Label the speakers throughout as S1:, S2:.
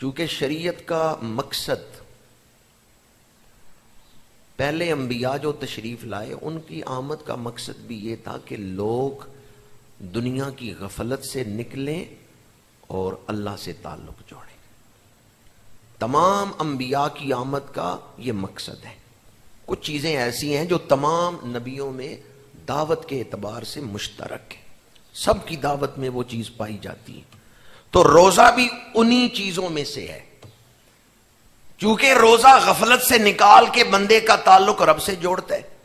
S1: चूँकि शरीयत का मकसद पहले अंबिया जो तशरीफ़ लाए, उनकी आमद का मकसद भी ये था कि लोग दुनिया की गफलत से निकलें और अल्लाह से ताल्लुक जोड़ें। तमाम अंबिया की आमद का ये मकसद है। कुछ चीज़ें ऐसी हैं जो तमाम नबियों में दावत के एतबार से मुश्तरक है। सबकी दावत में वो चीज़ पाई जाती है। तो रोजा भी उन्हीं चीज़ों में से है। क्योंकि रोजा गफलत से निकाल के बंदे का ताल्लुक रब से जोड़ता है।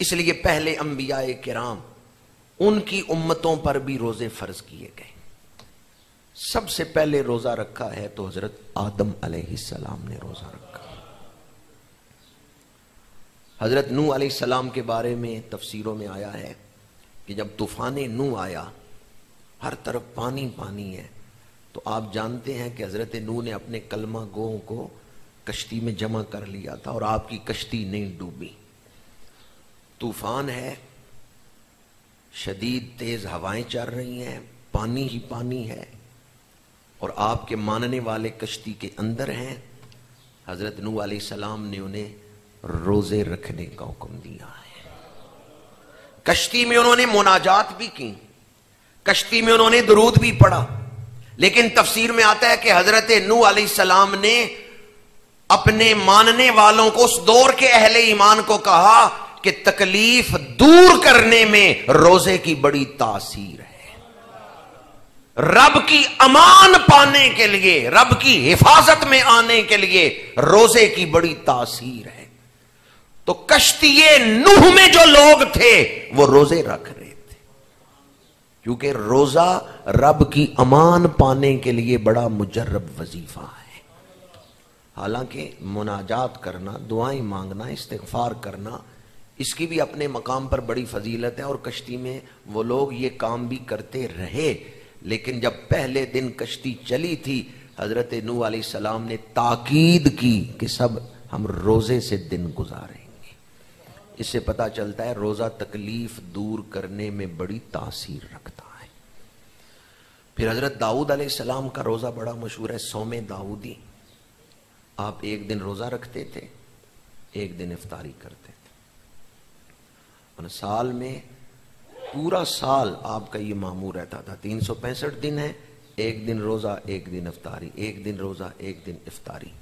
S1: इसलिए पहले अंबिया किराम, उनकी उम्मतों पर भी रोज़े फ़र्ज़ किए गए। सबसे पहले रोजा रखा है तो हज़रत आदम सलाम ने रोजा रखा। हज़रत नू सलाम के बारे में तफसीरों में आया है कि जब तूफ़ान नू आया, हर तरफ़ पानी पानी है। तो आप जानते हैं कि हज़रत नू ने अपने कलमा गो को कश्ती में जमा कर लिया था और आपकी कश्ती नहीं डूबी। तूफ़ान है, शदीद तेज हवाएँ चल रही हैं, पानी ही पानी है और आपके मानने वाले कश्ती के अंदर हैं। हज़रत नू सलाम ने उन्हें रोज़े रखने का हुक्म दिया है। कश्ती में उन्होंने मुनाजात भी की, कश्ती में उन्होंने दरूद भी पढ़ा। लेकिन तफसीर में आता है कि हज़रत नू सलाम ने अपने मानने वालों को उस दौर के अहले ईमान को कहा कि तकलीफ़ दूर करने में रोज़े की बड़ी तासीर है। रब की अमान पाने के लिए, रब की हिफाजत में आने के लिए रोज़े की बड़ी तासीर है। तो कश्ती नूह में जो लोग थे, वो रोज़े रख रहे क्योंकि रोजा रब की अमान पाने के लिए बड़ा मुजर्रब वजीफा है। हालाँकि मुनाजात करना, दुआएँ मांगना इस्तफार करना, इसकी भी अपने मकाम पर बड़ी फजीलत है और कश्ती में वो लोग ये काम भी करते रहे। लेकिन जब पहले दिन कश्ती चली थी, हज़रत नू सलाम ने ताकीद की कि सब हम रोज़े से दिन गुजारेंगे इससे पता चलता है रोजा तकलीफ़ दूर करने में बड़ी तासीर रखता है। फिर हज़रत दाऊद सलाम का रोजा बड़ा मशहूर है, सोमे दाऊदी। आप एक दिन रोजा रखते थे, एक दिन इफ्तारी करते थे। साल में, पूरा साल आपका ये मामू रहता था। तीन सौ पैंसठ दिन है, एक दिन रोज़ा, एक दिन इफ्तारी, एक दिन रोज़ा, एक दिन इफ्तारी।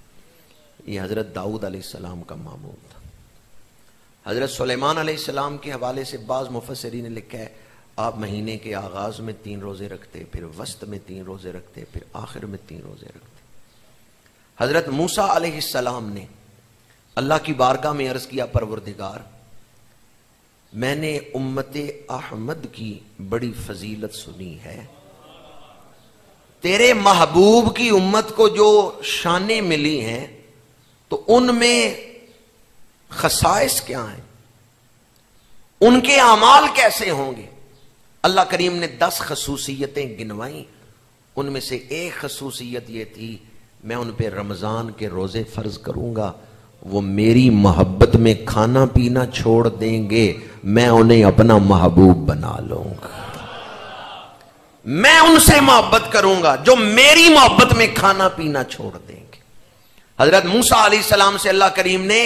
S1: ये हज़रत दाऊद सलाम का मामूल था। हज़रत सुलेमान सलाम के हवाले से बाज़ मुफसरी ने लिखा है, आप महीने के आगाज़ में तीन रोज़े रखते, फिर वस्त में तीन रोज़े रखते, फिर आखिर में तीन रोज़े रखते। हज़रत मूसा सलाम ने अल्लाह की बारगाह में अर्ज़ किया, परवरदिगार, मैंने उम्मत अहमद की बड़ी फजीलत सुनी है। तेरे महबूब की उम्मत को जो शाने मिली हैं तो उनमें खसाइस क्या हैं? उनके अमाल कैसे होंगे? अल्लाह करीम ने दस खसूसियतें गिनवाई। उनमें से एक खसूसियत यह थी, मैं उन पर रमज़ान के रोज़े फ़र्ज़ करूँगा। वो मेरी मोहब्बत में खाना पीना छोड़ देंगे, मैं उन्हें अपना महबूब बना लूँगा। मैं उनसे मोहब्बत करूँगा, जो मेरी मोहब्बत में खाना पीना छोड़ देंगे। हज़रत मूसा सलाम से अल्लाह करीम ने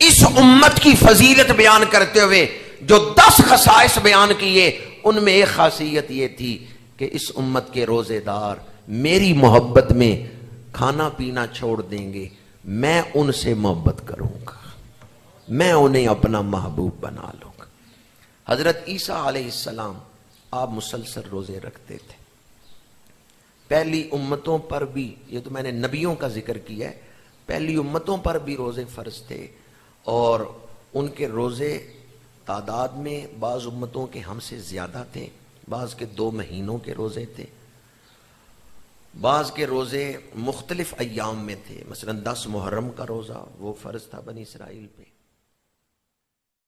S1: इस उम्मत की फजीलत बयान करते हुए जो दस खसाइश बयान किए, उनमें एक खासियत यह थी कि इस उम्मत के रोजेदार मेरी मोहब्बत में खाना पीना छोड़ देंगे, मैं उनसे मोहब्बत करूँगा, मैं उन्हें अपना महबूब बना लूँगा। हज़रत ईसा सलाम आप मुसलसल रोज़े रखते थे। पहली उम्मतों पर भी, ये तो मैंने नबियों का ज़िक्र किया है, पहली उम्मतों पर भी रोज़े फ़र्ज़ थे। और उनके रोज़े तादाद में बाज उम्मतों के हमसे ज़्यादा थे, बाज के दो महीनों के रोज़े थे, बाज के रोज़े मुख्तलिफ़ अयाम में थे। मसलन दस मुहर्रम का रोज़ा, वो फ़र्ज़ था बनी इसराइल पे।